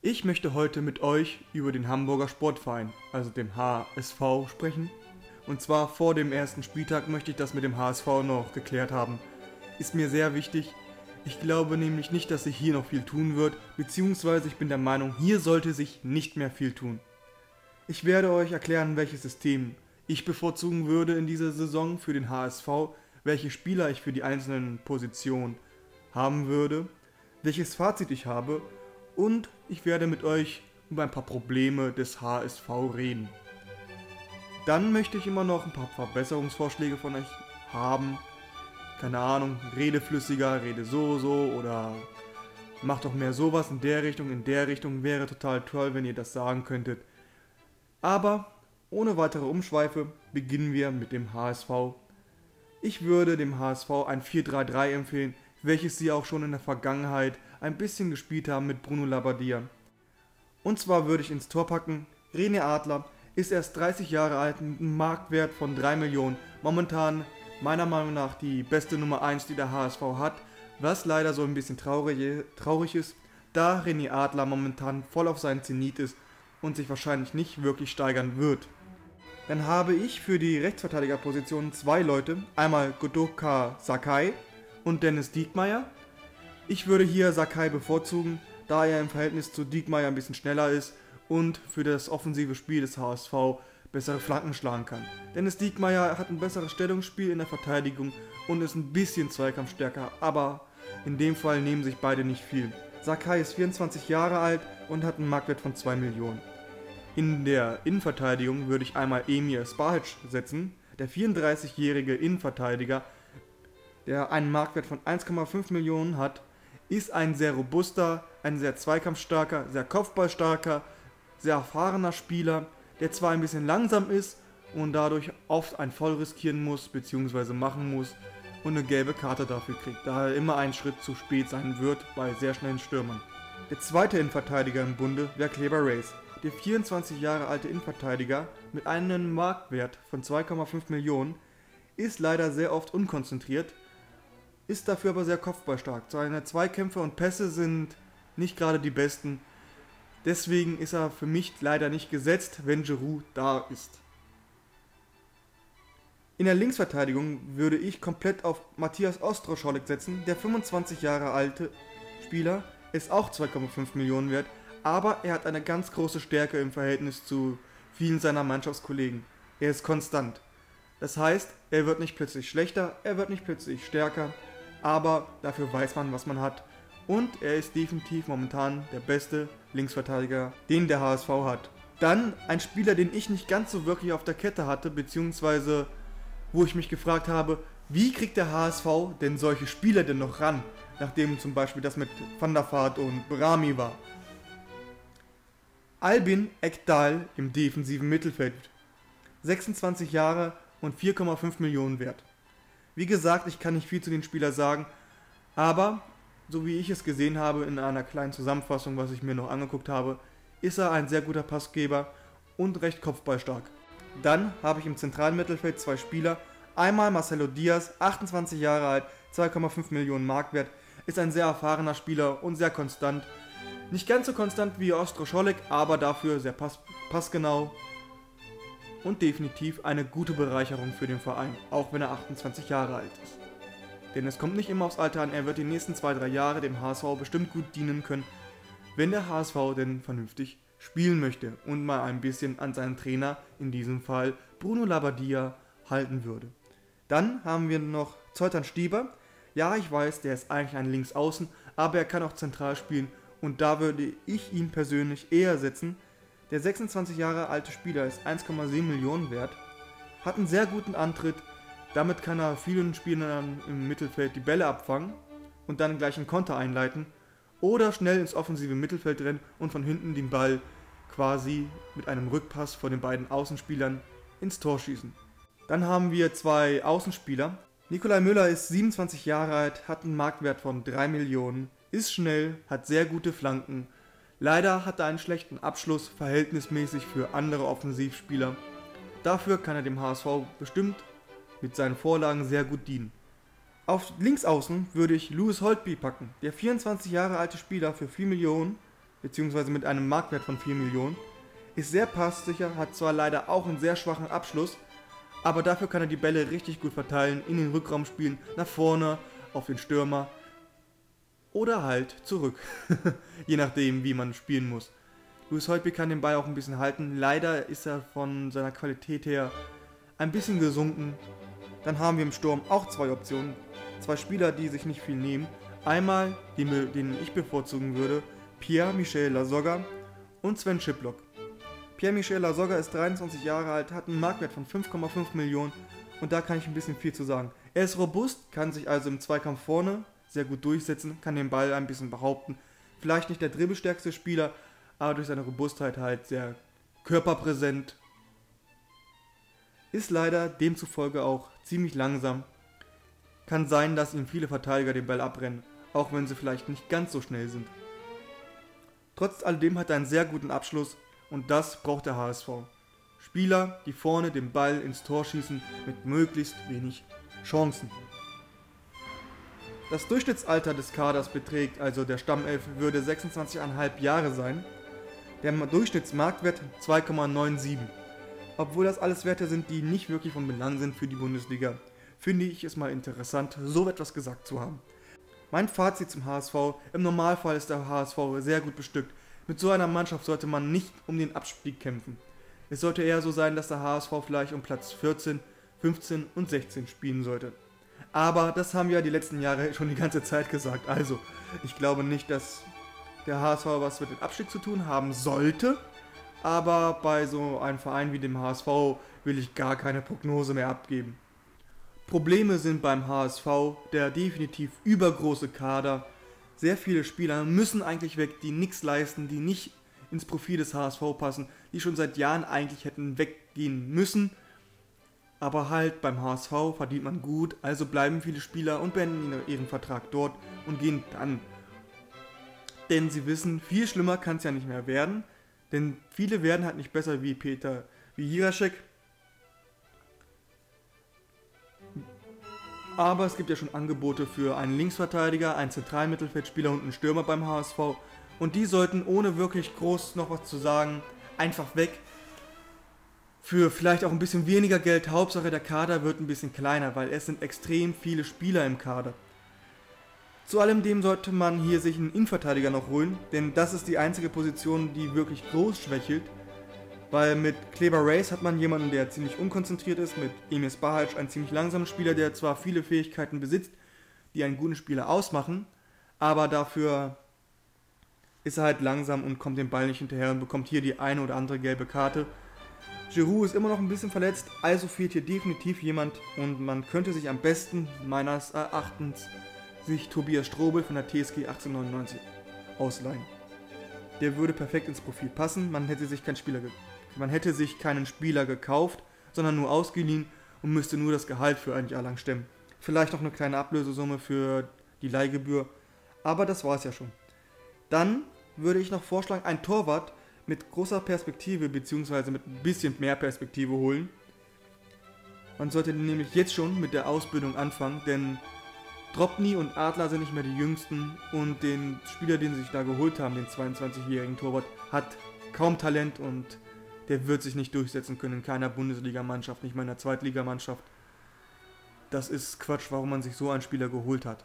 Ich möchte heute mit euch über den Hamburger Sportverein, also dem HSV, sprechen. Und zwar vor dem ersten Spieltag möchte ich das mit dem HSV noch geklärt haben. Ist mir sehr wichtig. Ich glaube nämlich nicht, dass sich hier noch viel tun wird, beziehungsweise ich bin der Meinung, hier sollte sich nicht mehr viel tun. Ich werde euch erklären, welches System ich bevorzugen würde in dieser Saison für den HSV, welche Spieler ich für die einzelnen Positionen haben würde, welches Fazit ich habe und ich werde mit euch über ein paar Probleme des HSV reden. Dann möchte ich immer noch ein paar Verbesserungsvorschläge von euch haben. Keine Ahnung, rede flüssiger, rede so, so oder macht doch mehr sowas in der Richtung, in der Richtung. Wäre total toll, wenn ihr das sagen könntet. Aber ohne weitere Umschweife beginnen wir mit dem HSV. Ich würde dem HSV ein 4-3-3 empfehlen, welches sie auch schon in der Vergangenheit ein bisschen gespielt haben mit Bruno Labbadia. Und zwar würde ich ins Tor packen, René Adler ist erst 30 Jahre alt, mit einem Marktwert von 3 Millionen, momentan meiner Meinung nach die beste Nummer 1, die der HSV hat, was leider so ein bisschen traurig, traurig ist, da René Adler momentan voll auf seinen Zenit ist und sich wahrscheinlich nicht wirklich steigern wird. Dann habe ich für die Rechtsverteidigerposition zwei Leute, einmal Godoka Sakai und Dennis Diekmeyer. Ich würde hier Sakai bevorzugen, da er im Verhältnis zu Diekmeyer ein bisschen schneller ist und für das offensive Spiel des HSV bessere Flanken schlagen kann. Dennis Diekmeyer hat ein besseres Stellungsspiel in der Verteidigung und ist ein bisschen zweikampfstärker, aber in dem Fall nehmen sich beide nicht viel. Sakai ist 24 Jahre alt und hat einen Marktwert von 2 Millionen. In der Innenverteidigung würde ich einmal Emir Spahic setzen, der 34-jährige Innenverteidiger, der einen Marktwert von 1,5 Millionen hat, ist ein sehr robuster, ein sehr zweikampfstarker, sehr kopfballstarker, sehr erfahrener Spieler, der zwar ein bisschen langsam ist und dadurch oft ein Voll riskieren muss bzw. machen muss und eine gelbe Karte dafür kriegt, da er immer einen Schritt zu spät sein wird bei sehr schnellen Stürmern. Der zweite Innenverteidiger im Bunde wäre Kleber Race, der 24 Jahre alte Innenverteidiger mit einem Marktwert von 2,5 Millionen ist leider sehr oft unkonzentriert, ist dafür aber sehr kopfballstark. Seine Zweikämpfe und Pässe sind nicht gerade die besten. Deswegen ist er für mich leider nicht gesetzt, wenn Giroud da ist. In der Linksverteidigung würde ich komplett auf Matthias Ostroscholik setzen. Der 25 Jahre alte Spieler ist auch 2,5 Millionen wert, aber er hat eine ganz große Stärke im Verhältnis zu vielen seiner Mannschaftskollegen. Er ist konstant. Das heißt, er wird nicht plötzlich schlechter, er wird nicht plötzlich stärker, aber dafür weiß man, was man hat. Und er ist definitiv momentan der beste Linksverteidiger, den der HSV hat. Dann ein Spieler, den ich nicht ganz so wirklich auf der Kette hatte, beziehungsweise wo ich mich gefragt habe, wie kriegt der HSV denn solche Spieler denn noch ran, nachdem zum Beispiel das mit Van der Vaart und Brami war. Albin Ekdal im defensiven Mittelfeld. 26 Jahre und 4,5 Millionen wert. Wie gesagt, ich kann nicht viel zu den Spielern sagen, aber so wie ich es gesehen habe in einer kleinen Zusammenfassung, was ich mir noch angeguckt habe, ist er ein sehr guter Passgeber und recht kopfballstark. Dann habe ich im zentralen Mittelfeld zwei Spieler. Einmal Marcelo Diaz, 28 Jahre alt, 2,5 Millionen Marktwert, ist ein sehr erfahrener Spieler und sehr konstant. Nicht ganz so konstant wie Ostro Scholek, aber dafür sehr pass passgenau und definitiv eine gute Bereicherung für den Verein, auch wenn er 28 Jahre alt ist. Denn es kommt nicht immer aufs Alter an, er wird die nächsten 2-3 Jahre dem HSV bestimmt gut dienen können, wenn der HSV denn vernünftig spielen möchte und mal ein bisschen an seinen Trainer, in diesem Fall Bruno Labbadia, halten würde. Dann haben wir noch Zoltan Stieber. Ja, ich weiß, der ist eigentlich ein Linksaußen, aber er kann auch zentral spielen und da würde ich ihn persönlich eher setzen. Der 26 Jahre alte Spieler ist 1,7 Millionen wert, hat einen sehr guten Antritt, damit kann er vielen Spielern im Mittelfeld die Bälle abfangen und dann gleich einen Konter einleiten oder schnell ins offensive Mittelfeld rennen und von hinten den Ball quasi mit einem Rückpass von den beiden Außenspielern ins Tor schießen. Dann haben wir zwei Außenspieler. Nikolai Müller ist 27 Jahre alt, hat einen Marktwert von 3 Millionen, ist schnell, hat sehr gute Flanken. Leider hat er einen schlechten Abschluss, verhältnismäßig für andere Offensivspieler. Dafür kann er dem HSV bestimmt mit seinen Vorlagen sehr gut dienen. Auf Linksaußen würde ich Louis Holtby packen. Der 24 Jahre alte Spieler für 4 Millionen beziehungsweise mit einem Marktwert von 4 Millionen. Ist sehr passsicher, hat zwar leider auch einen sehr schwachen Abschluss, aber dafür kann er die Bälle richtig gut verteilen, in den Rückraum spielen, nach vorne, auf den Stürmer oder halt zurück. Je nachdem, wie man spielen muss. Luis Holtby kann den Ball auch ein bisschen halten. Leider ist er von seiner Qualität her ein bisschen gesunken. Dann haben wir im Sturm auch zwei Optionen. Zwei Spieler, die sich nicht viel nehmen. Einmal, den, den ich bevorzugen würde, Pierre-Michel Lasogga und Sven Schiplock. Pierre-Michel Lasogga ist 23 Jahre alt, hat einen Marktwert von 5,5 Millionen und da kann ich ein bisschen viel zu sagen. Er ist robust, kann sich also im Zweikampf vorne sehr gut durchsetzen, kann den Ball ein bisschen behaupten. Vielleicht nicht der dribbelstärkste Spieler, aber durch seine Robustheit halt sehr körperpräsent. Ist leider demzufolge auch ziemlich langsam. Kann sein, dass ihm viele Verteidiger den Ball abrennen, auch wenn sie vielleicht nicht ganz so schnell sind. Trotz alledem hat er einen sehr guten Abschluss und das braucht der HSV. Spieler, die vorne den Ball ins Tor schießen mit möglichst wenig Chancen. Das Durchschnittsalter des Kaders beträgt, also der Stammelf, würde 26,5 Jahre sein. Der Durchschnittsmarktwert 2,97. Obwohl das alles Werte sind, die nicht wirklich von Belang sind für die Bundesliga, finde ich es mal interessant, so etwas gesagt zu haben. Mein Fazit zum HSV, im Normalfall ist der HSV sehr gut bestückt. Mit so einer Mannschaft sollte man nicht um den Abstieg kämpfen. Es sollte eher so sein, dass der HSV vielleicht um Platz 14, 15 und 16 spielen sollte. Aber das haben wir die letzten Jahre schon die ganze Zeit gesagt. Also, ich glaube nicht, dass der HSV was mit dem Abstieg zu tun haben sollte. Aber bei so einem Verein wie dem HSV will ich gar keine Prognose mehr abgeben. Probleme sind beim HSV der definitiv übergroße Kader. Sehr viele Spieler müssen eigentlich weg, die nichts leisten, die nicht ins Profil des HSV passen, die schon seit Jahren eigentlich hätten weggehen müssen aber halt beim HSV verdient man gut, also bleiben viele Spieler und beenden ihren Vertrag dort und gehen dann. Denn sie wissen, viel schlimmer kann es ja nicht mehr werden, denn viele werden halt nicht besser wie Peter, wie Jiraschek. Aber es gibt ja schon Angebote für einen Linksverteidiger, einen Zentralmittelfeldspieler und einen Stürmer beim HSV. Und die sollten ohne wirklich groß noch was zu sagen einfach weg, für vielleicht auch ein bisschen weniger Geld. Hauptsache der Kader wird ein bisschen kleiner, weil es sind extrem viele Spieler im Kader. Zu allem dem sollte man hier sich einen Innenverteidiger noch holen, denn das ist die einzige Position, die wirklich groß schwächelt. Weil mit Kleber Race hat man jemanden, der ziemlich unkonzentriert ist, mit Emis Bahac einen ziemlich langsamen Spieler, der zwar viele Fähigkeiten besitzt, die einen guten Spieler ausmachen, aber dafür ist er halt langsam und kommt dem Ball nicht hinterher und bekommt hier die eine oder andere gelbe Karte. Giroud ist immer noch ein bisschen verletzt, also fehlt hier definitiv jemand und man könnte sich am besten meines Erachtens sich Tobias Strobel von der TSG 1899 ausleihen. Der würde perfekt ins Profil passen, man hätte sich, kein Spieler man hätte sich keinen Spieler gekauft, sondern nur ausgeliehen und müsste nur das Gehalt für ein Jahr lang stemmen. Vielleicht noch eine kleine Ablösesumme für die Leihgebühr, aber das war es ja schon. Dann würde ich noch vorschlagen, ein Torwart mit großer Perspektive bzw. mit ein bisschen mehr Perspektive holen. Man sollte nämlich jetzt schon mit der Ausbildung anfangen, denn Dropny und Adler sind nicht mehr die jüngsten und den Spieler, den sie sich da geholt haben, den 22-jährigen Torwart, hat kaum Talent und der wird sich nicht durchsetzen können in keiner Bundesligamannschaft, nicht mal in der Zweitligamannschaft. Das ist Quatsch, warum man sich so einen Spieler geholt hat.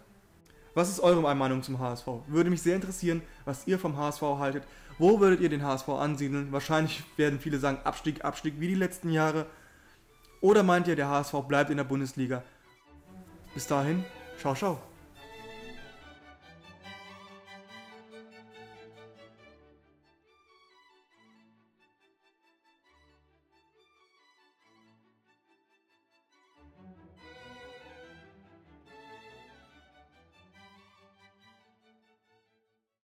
Was ist eure Meinung zum HSV? Würde mich sehr interessieren, was ihr vom HSV haltet. Wo würdet ihr den HSV ansiedeln? Wahrscheinlich werden viele sagen Abstieg, Abstieg wie die letzten Jahre. Oder meint ihr, der HSV bleibt in der Bundesliga? Bis dahin, ciao, ciao.